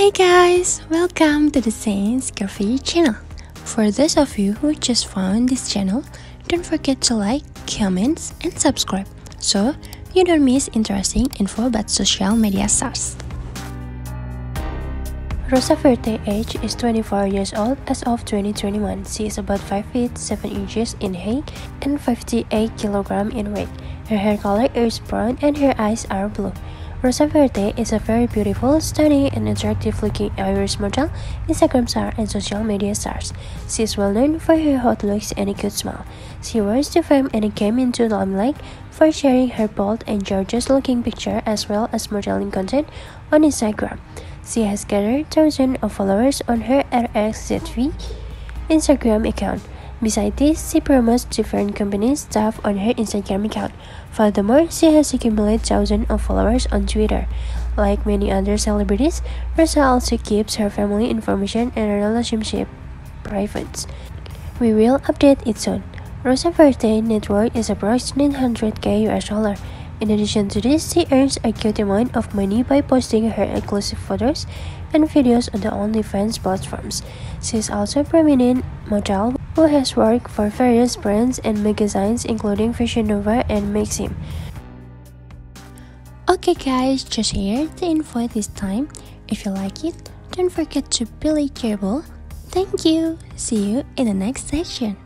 Hi guys, welcome to the Sanes Curvy channel. For those of you who just found this channel, don't forget to like, comment, and subscribe so you don't miss interesting info about social media stars. Rosa Verte age is 24 years old as of 2021. She is about 5 feet 7 inches in height and 58 kg in weight. Her hair color is brown and her eyes are blue. Rosa Verte is a very beautiful, stunning, and attractive-looking Irish model, Instagram star, and social media star. She is well known for her hot looks and a cute smile. She rose to fame and came into the limelight for sharing her bold and gorgeous-looking picture as well as modeling content on Instagram. She has gathered thousands of followers on her RXZV Instagram account. Besides this, she promotes different companies' stuff on her Instagram account. Furthermore, she has accumulated thousands of followers on Twitter. Like many other celebrities, Rosa also keeps her family information and relationship private. We will update it soon. Rosa Verte net worth is approximately 900k US dollar. In addition to this, she earns a good amount of money by posting her exclusive photos and videos on the OnlyFans platforms. She is also a prominent model who has worked for various brands and magazines including Fashion Nova and Maxim. Okay guys, just here the info this time. If you like it, don't forget to be like Thank you. See you in the next section.